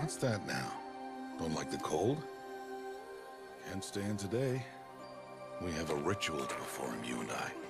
What's that now? Don't like the cold? Can't stay in today. We have a ritual to perform, you and I.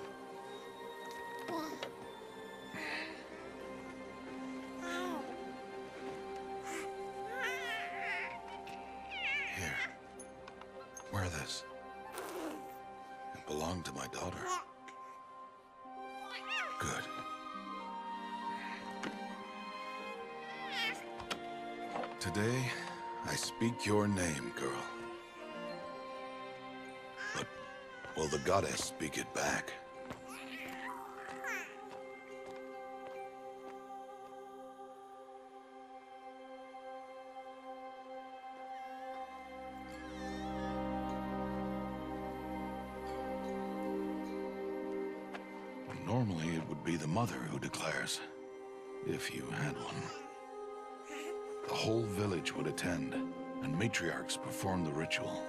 attend, and matriarchs perform the ritual.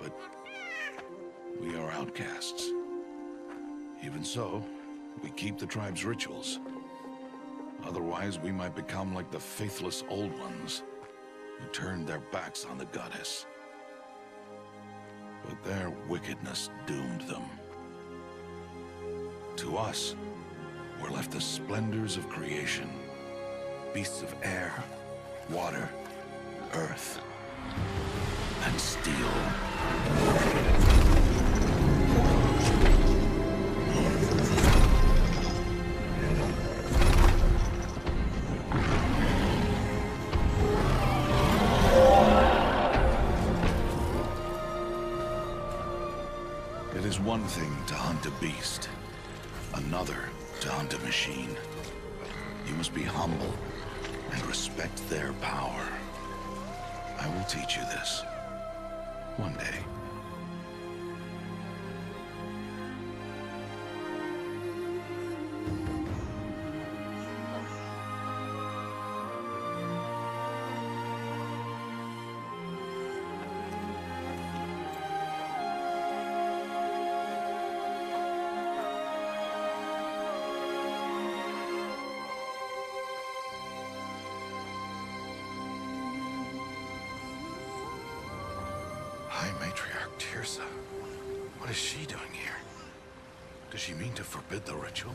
But we are outcasts. Even so, we keep the tribe's rituals. Otherwise, we might become like the faithless Old Ones, who turned their backs on the goddess. But their wickedness doomed them. To us, were left the splendors of creation. Beasts of air, water, earth, and steel. Matriarch Teersa. What is she doing here? Does she mean to forbid the ritual?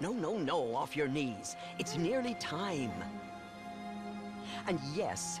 No, no, no, off your knees. It's nearly time. And yes,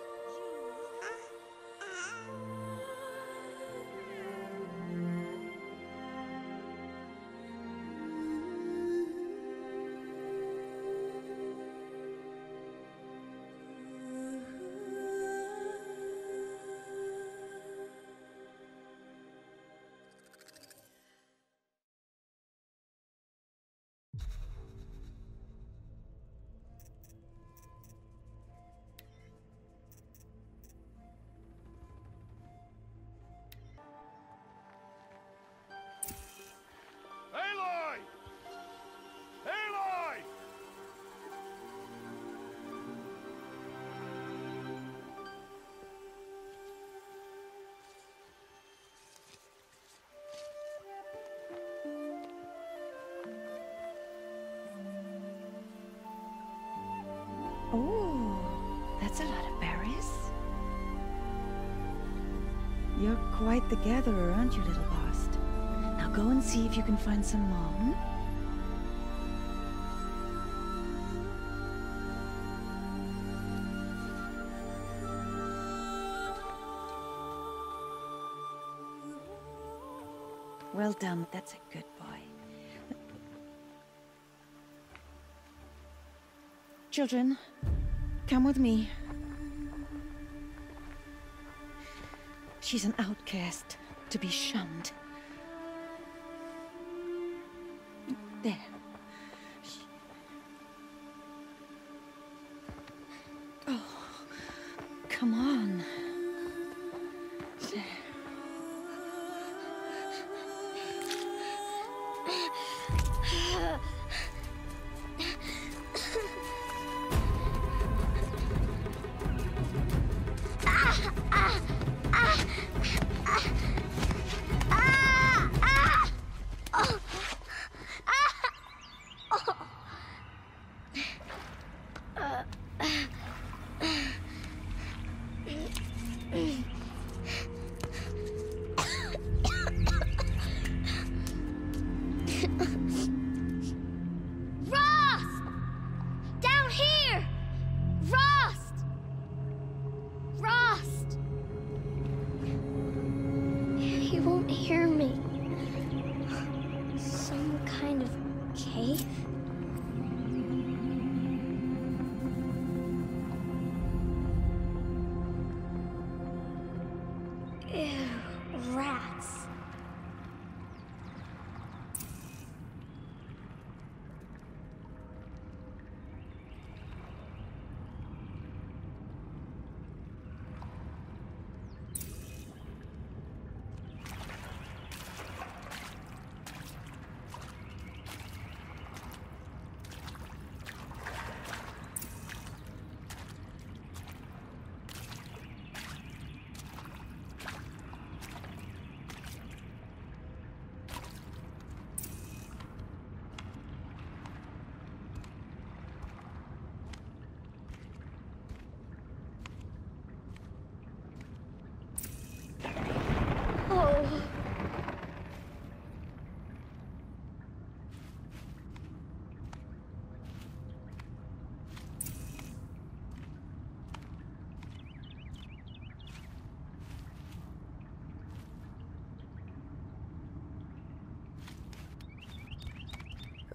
Quite the gatherer, aren't you, little Bast? Now go and see if you can find some more, hmm? Well done, that's a good boy. Children, come with me. She's an outcast, to be shunned.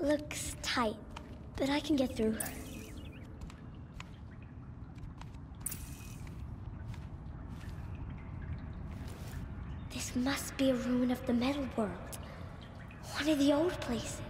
Looks tight, but I can get through. This must be a ruin of the metal world. One of the old places.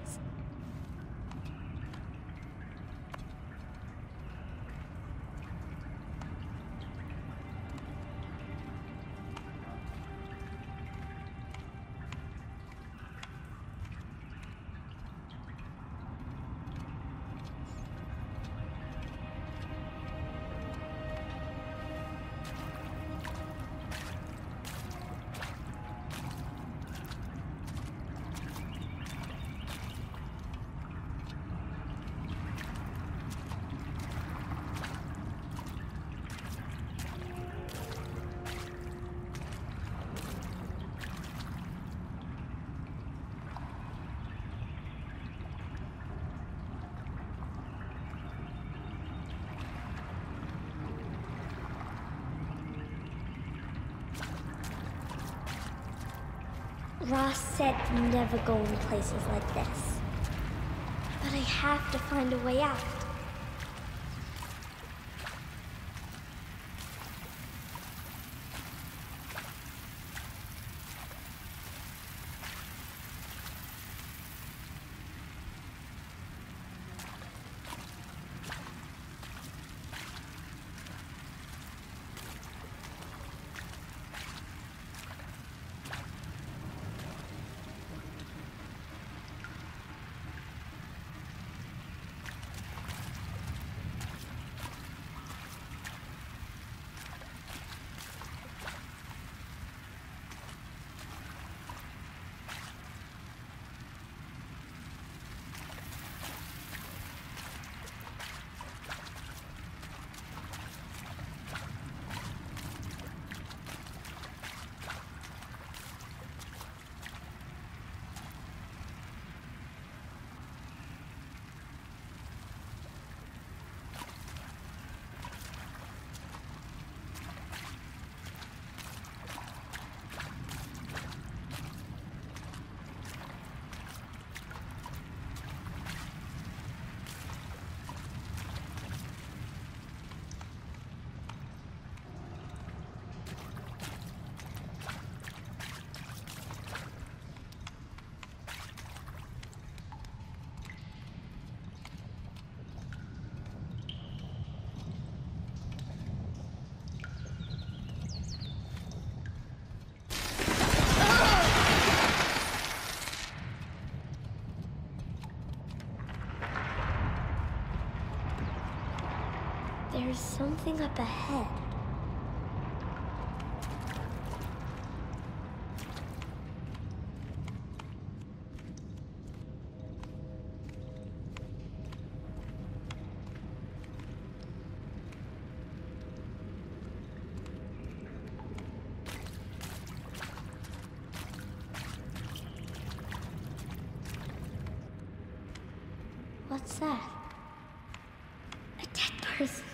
Rost said never go in places like this. But I have to find a way out. There's something up ahead. What's that? A dead person.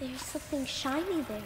There's something shiny there.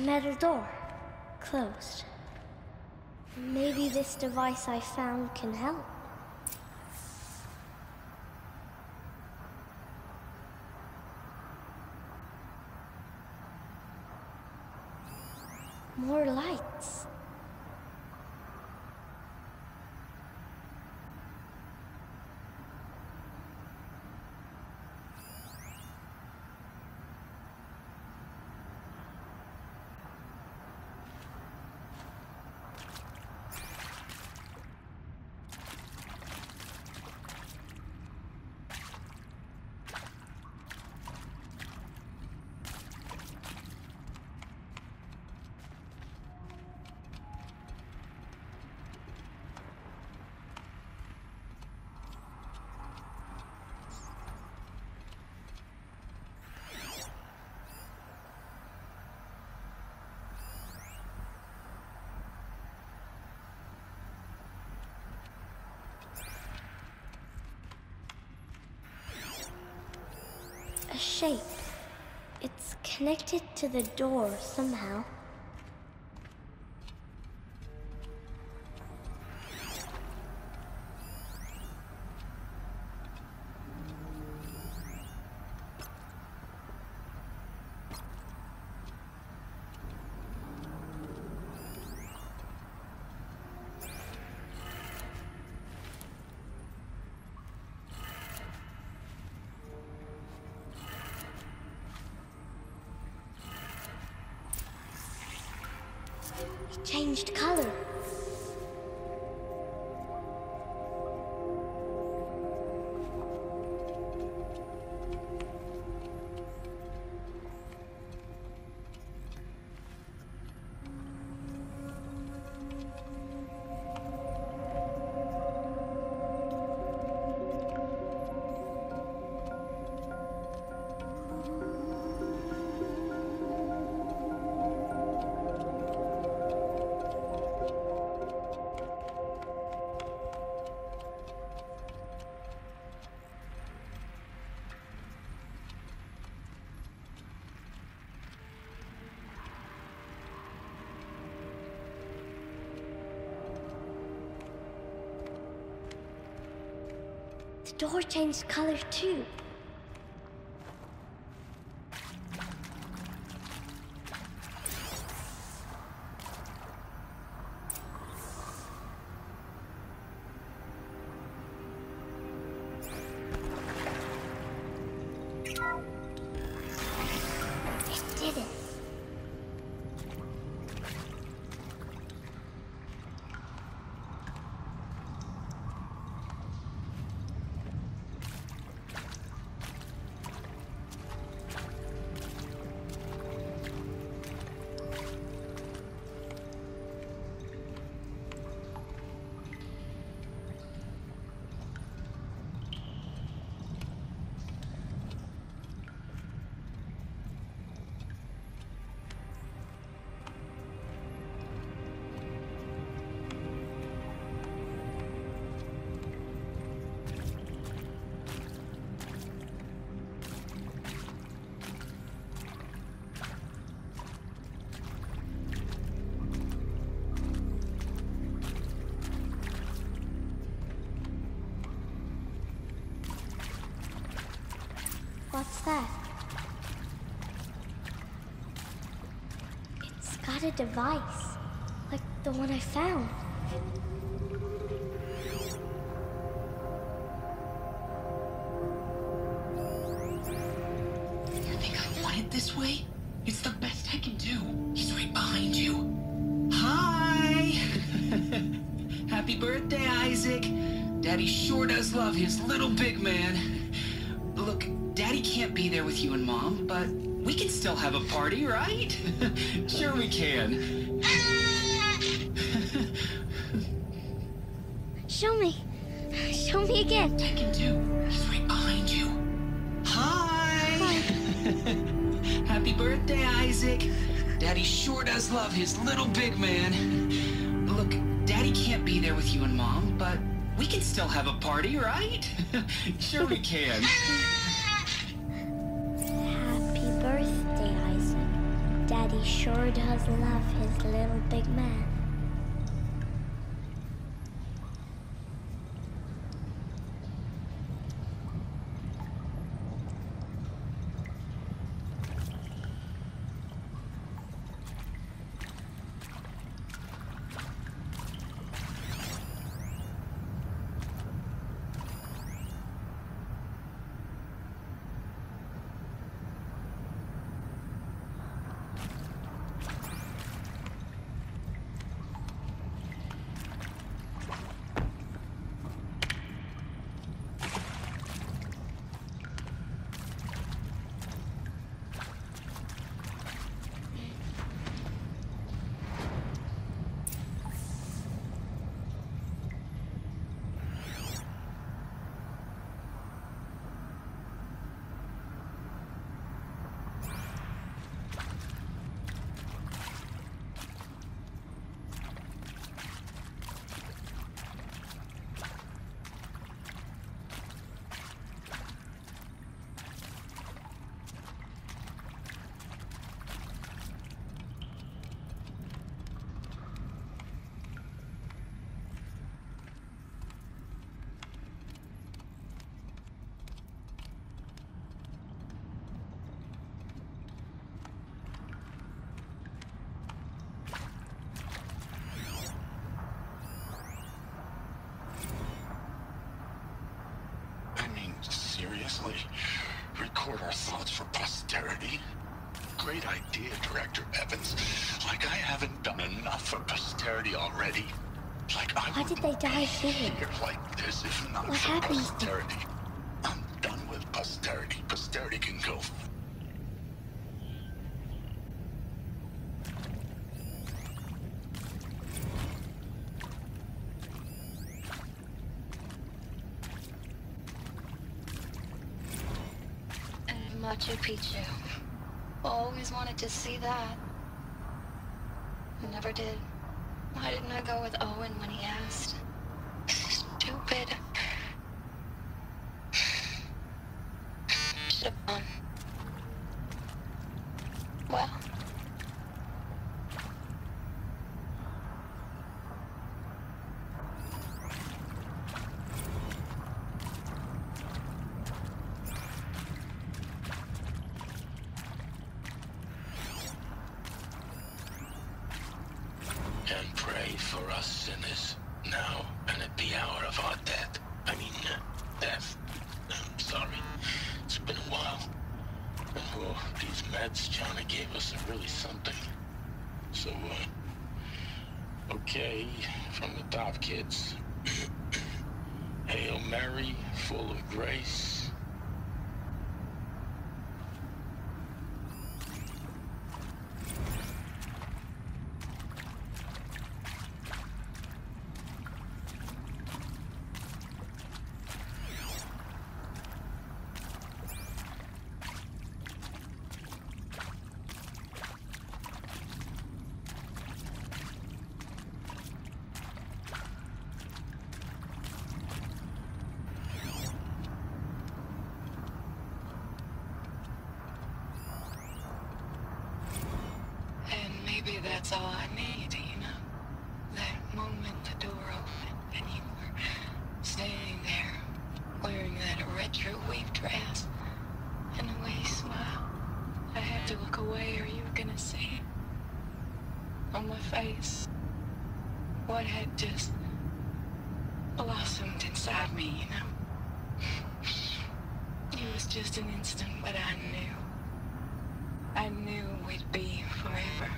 Metal door. Closed. Maybe this device I found can help. More lights. A shape. It's connected to the door somehow. The door changed color too. A device, like the one I found. You think I want it this way? It's the best I can do. He's right behind you. Hi! Happy birthday, Isaac. Daddy sure does love his little big man. Look, Daddy can't be there with you and Mom, but we can still have a party, right? sure we can. Show me. Show me again. I can do. He's right behind you. Hi! Happy birthday, Isaac. Daddy sure does love his little big man. Look, Daddy can't be there with you and Mom, but we can still have a party, right? sure we can. Does love his little big man. I mean, seriously? Record our thoughts for posterity? great idea, Director Evans. Like I haven't done enough for posterity already. Like I Why did they die here? here like this if not What for happened? posterity. I'm done with posterity. Posterity can go. And Machu Picchu. Always wanted to see that. Never did. Why didn't I go with Owen when he asked? Stupid. Should have gone. Well. And pray for us sinners now and at the hour of our death. I mean, uh, death. I'm sorry. It's been a while. And these meds Johnny gave us are really something. So, uh, okay, from the top, kids. Hail Mary, full of grace. And maybe that's all I need, you know? That moment the door opened and you were standing there wearing that retro weave dress and the way you smiled. I had to look away or you were gonna see on my face what had just blossomed inside me, you know? It was just an instant, but I knew. I knew we'd be forever.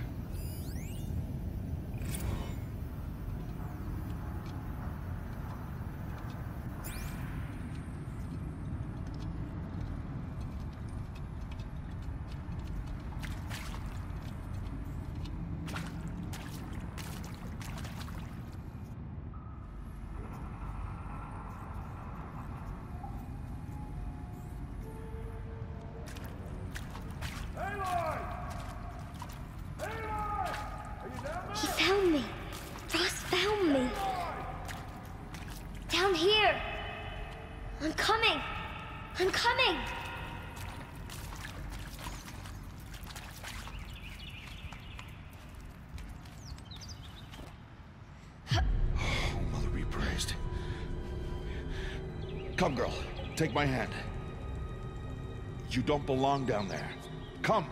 He found me. Rost found me. Down here. I'm coming. I'm coming. Oh, Mother be praised. Come, girl. Take my hand. You don't belong down there. Come.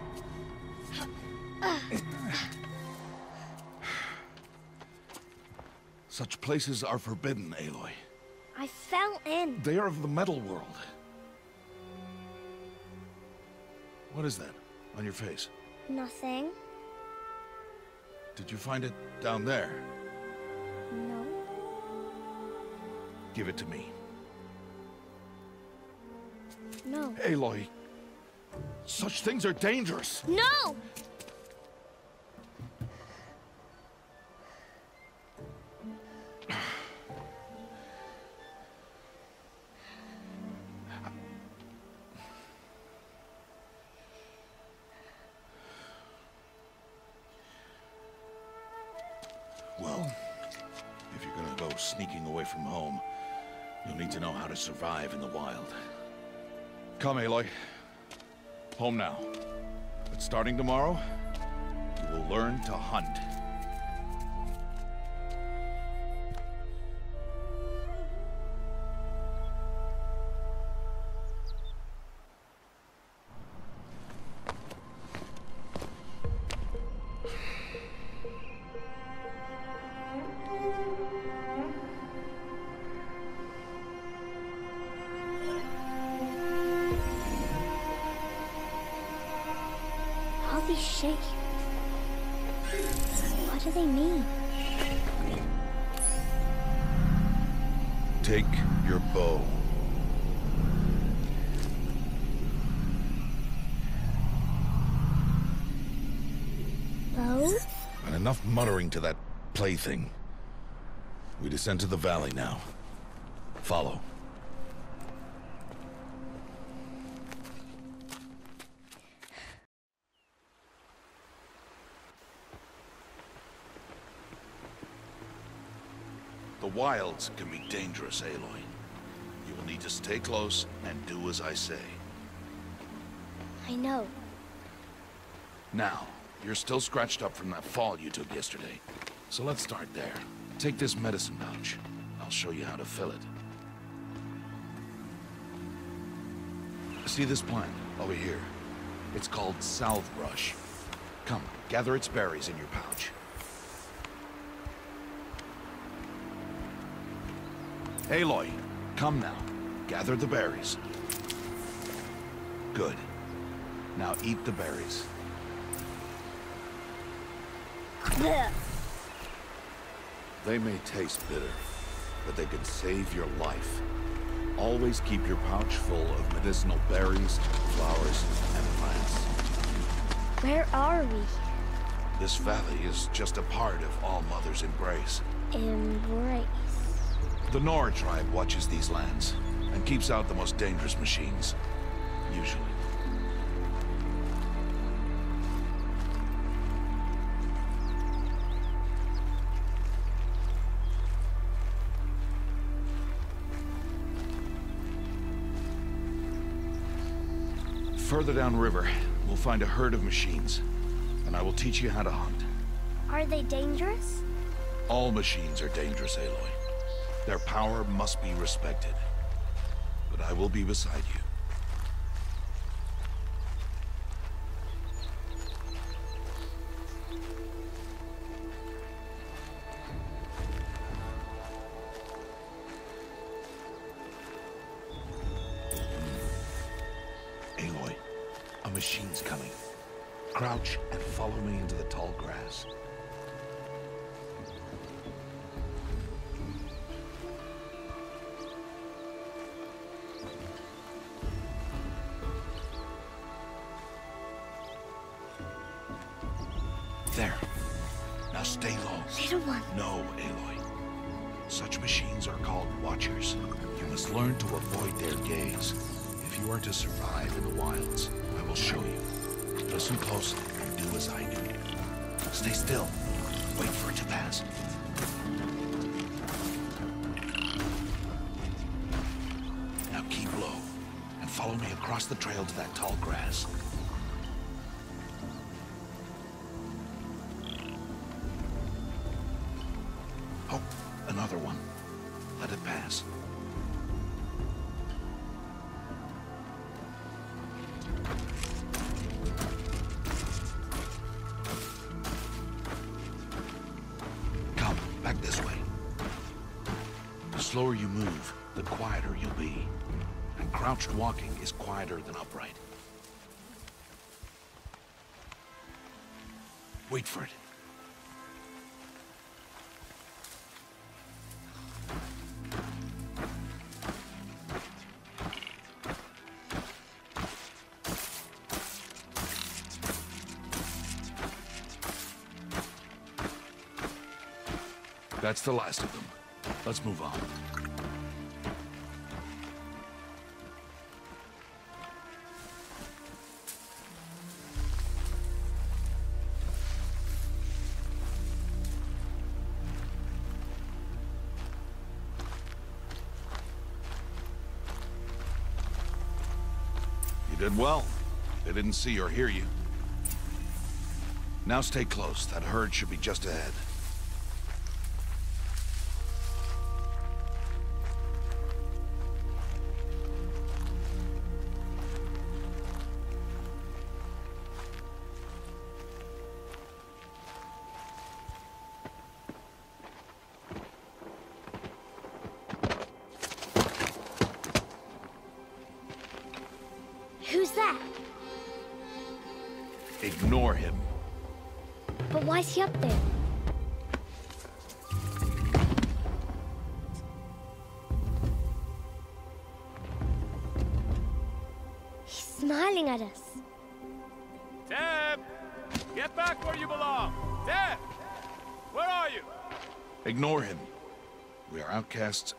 Such places are forbidden, Aloy. I fell in. They are of the metal world. What is that on your face? Nothing. Did you find it down there? No. Give it to me. No. Aloy, such things are dangerous. No! Well, if you're gonna go sneaking away from home, you'll need to know how to survive in the wild. Come, Aloy. Home now. But starting tomorrow, you will learn to hunt. Plaything. We descend to the valley now. Follow. The wilds can be dangerous, Aloy. You will need to stay close and do as I say. I know. Now, you're still scratched up from that fall you took yesterday. So let's start there. Take this medicine pouch. I'll show you how to fill it. See this plant over here? It's called salve brush. Come, gather its berries in your pouch. Aloy, come now. Gather the berries. Good. Now eat the berries. They may taste bitter, but they can save your life. Always keep your pouch full of medicinal berries, flowers, and plants. Where are we? This valley is just a part of All Mother's embrace. Embrace. The Nora tribe watches these lands and keeps out the most dangerous machines. Usually. Further downriver, we'll find a herd of machines, and I will teach you how to hunt. Are they dangerous? All machines are dangerous, Aloy. Their power must be respected. But I will be beside you. Wait for it. That's the last of them. Let's move on. Did well. They didn't see or hear you. Now stay close. That herd should be just ahead.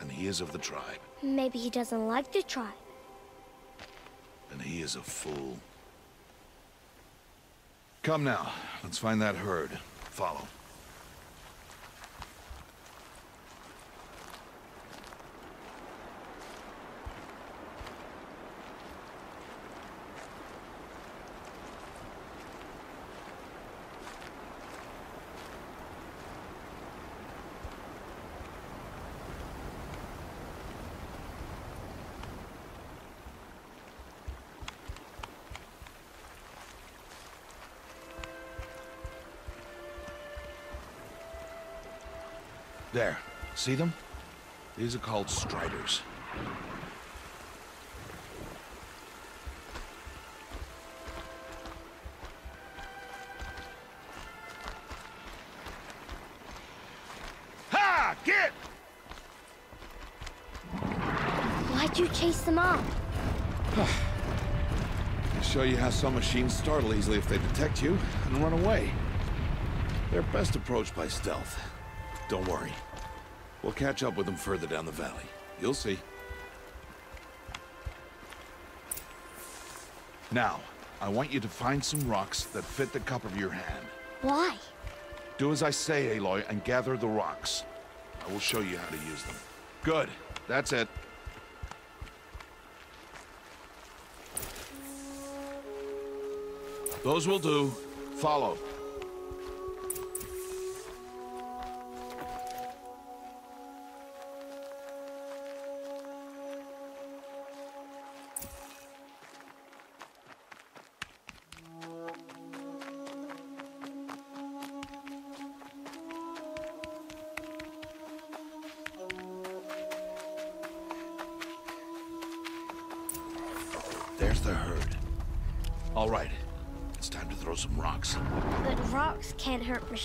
And he is of the tribe. Maybe he doesn't like the tribe. And he is a fool. Come now, let's find that herd. Follow. There. See them? These are called striders. Ha! Get! Why'd you chase them off? Show you how some machines startle easily if they detect you and run away. They're best approached by stealth. Don't worry. We'll catch up with them further down the valley. You'll see. Now, I want you to find some rocks that fit the cup of your hand. Why? Do as I say, Aloy, and gather the rocks. I will show you how to use them. Good. That's it. Those will do. Follow.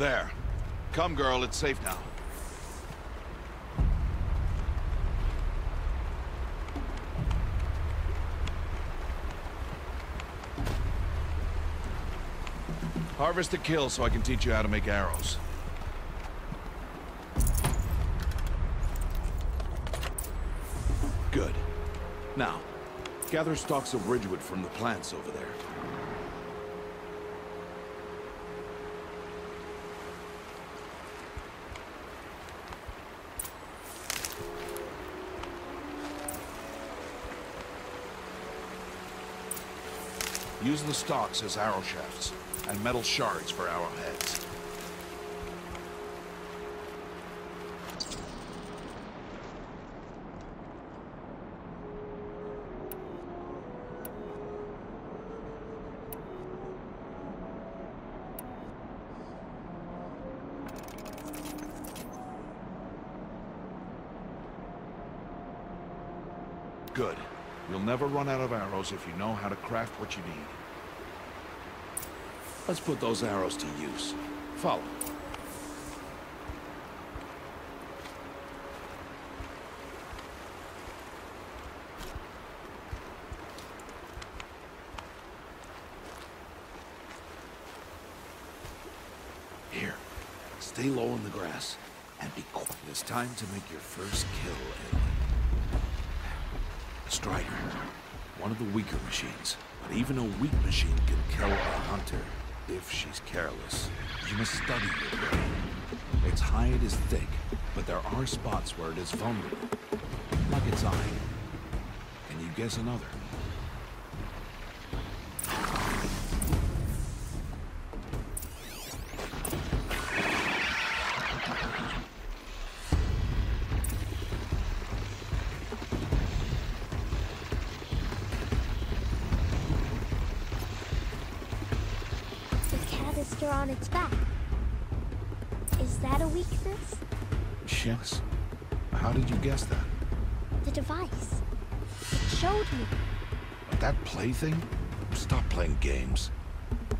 There. Come, girl, it's safe now. Harvest a kill so I can teach you how to make arrows. Good. Now, gather stalks of ridgewood from the plants over there. Use the stalks as arrow shafts, and metal shards for arrowheads. Good. You'll never run out of arrows if you know how to craft what you need. Let's put those arrows to use. Follow. Here, stay low in the grass, and be quiet. It is time to make your first kill, Edwin. Strider, one of the weaker machines, but even a weak machine can kill a hunter if she's careless. You must study your prey. Its hide is thick, but there are spots where it is vulnerable. Like its eye. Can you guess another? That plaything? Stop playing games.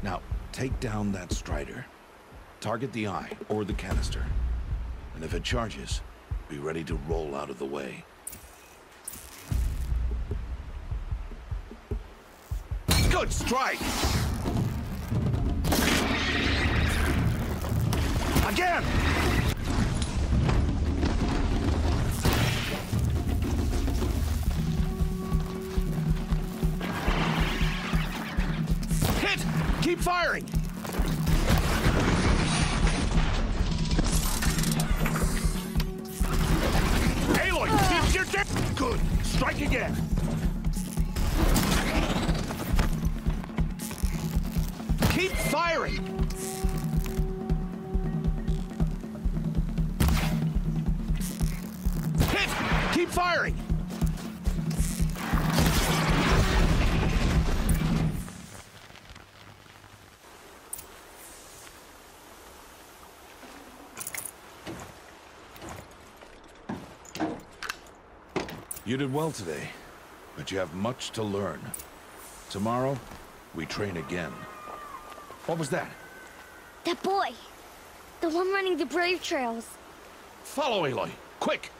Now, take down that strider. Target the eye or the canister. And if it charges, be ready to roll out of the way. Good strike! Again! Keep firing! Aloy, ah. keep your dip! Good. Strike again. Keep firing! Hit! Keep firing! You did well today, but you have much to learn. Tomorrow, we train again. What was that? That boy. The one running the brave trails. Follow Aloy, quick!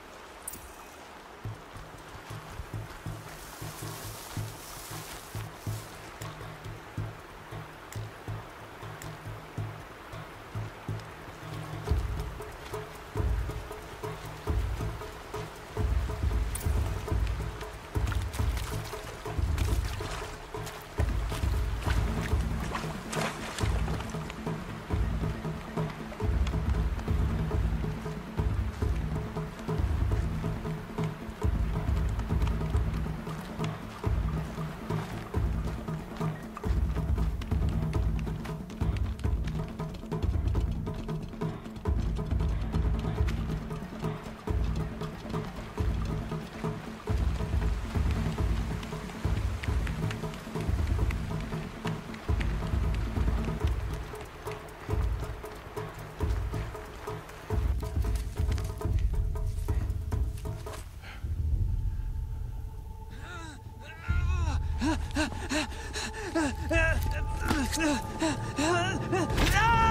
I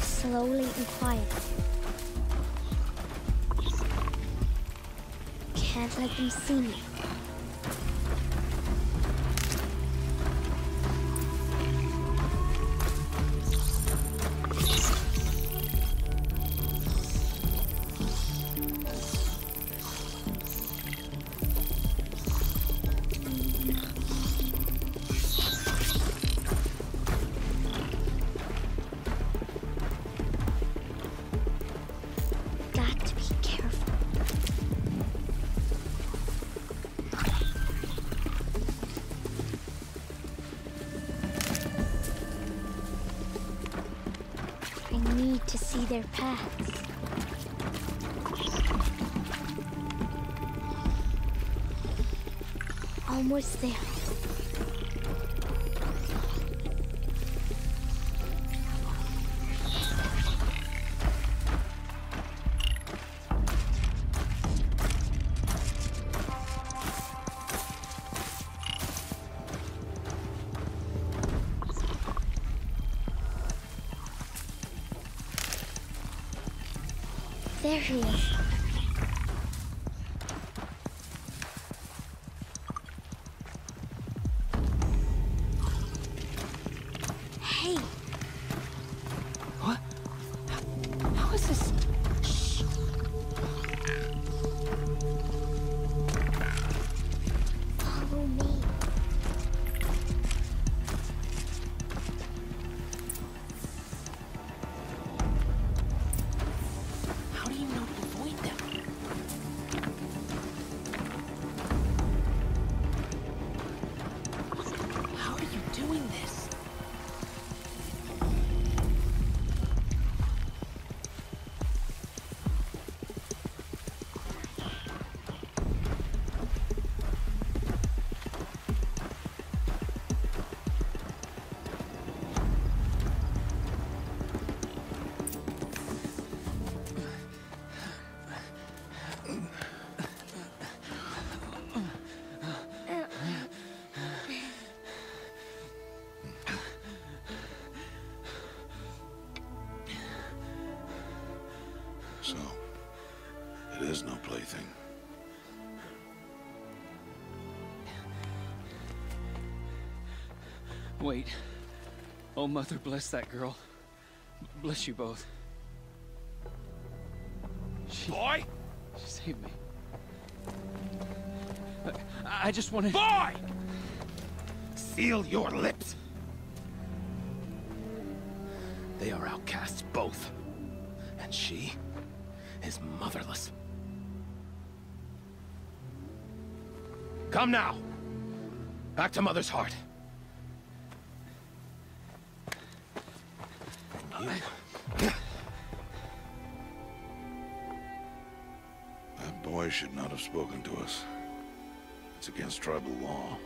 slowly and quietly. Can't let them see me. Almost there. There he is. Hey, Wait. Oh, Mother, bless that girl. Bless you both. She, Boy! she saved me. I, I just wanted. Boy! Seal your lips! They are outcasts, both. And she is motherless. Come now! Back to Mother's heart. You... That boy should not have spoken to us. It's against tribal law.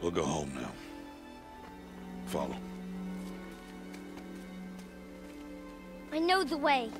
We'll go home now. Follow. I know the way.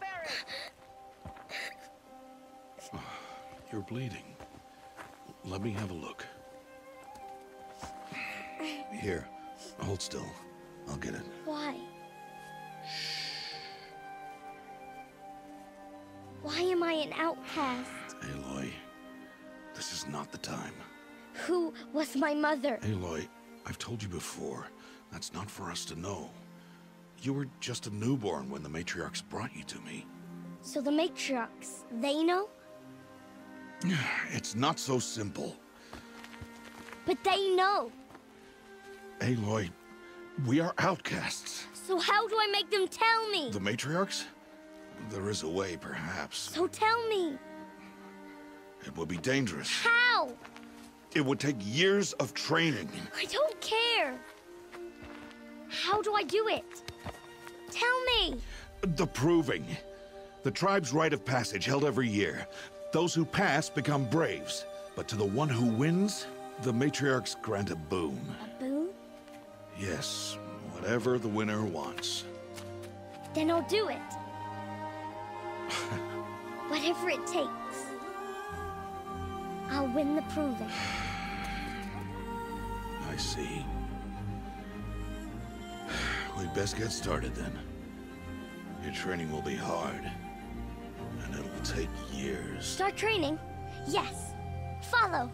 Back to picking. You're bleeding. Let me have a look. Here, hold still. I'll get it. Why? Shh. Why am I an outcast? Aloy, this is not the time. Who was my mother? Aloy, I've told you before, that's not for us to know. You were just a newborn when the matriarchs brought you to me. So the matriarchs, they know? It's not so simple. But they know. Aloy, we are outcasts. So how do I make them tell me? The matriarchs? There is a way, perhaps. So tell me. It would be dangerous. How? It would take years of training. I don't care. How do I do it? Tell me. The proving. The tribe's rite of passage held every year. Those who pass become braves. But to the one who wins, the matriarchs grant a boon. A boon? Yes, whatever the winner wants. Then I'll do it. Whatever it takes. I'll win the proving. I see. We'd best get started then. Your training will be hard. And it'll take years. Start training? Yes. Follow.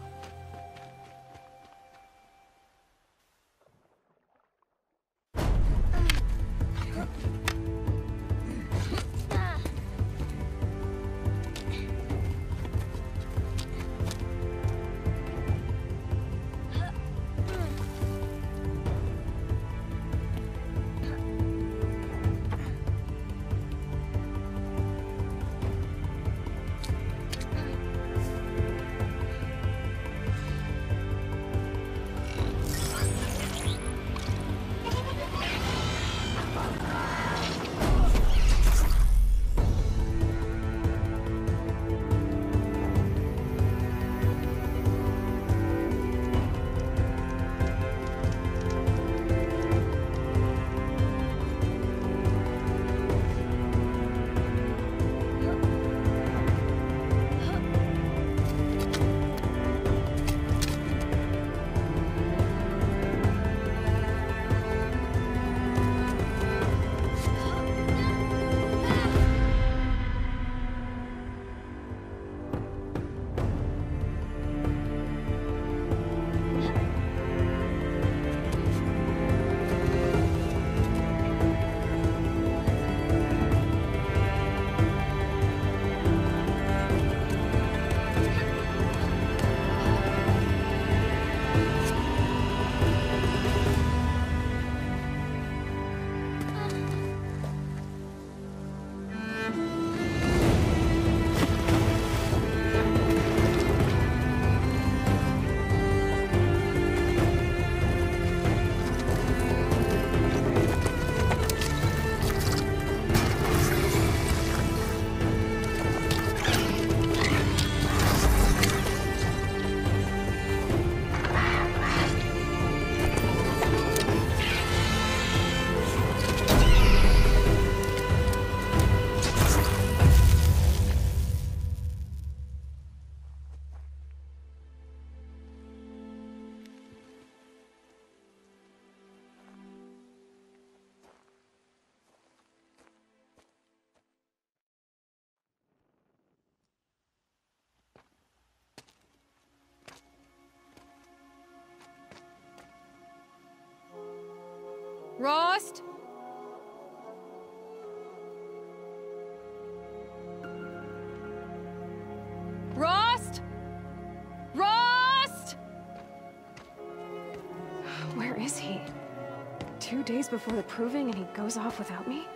Two days before the proving and he goes off without me?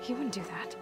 He wouldn't do that.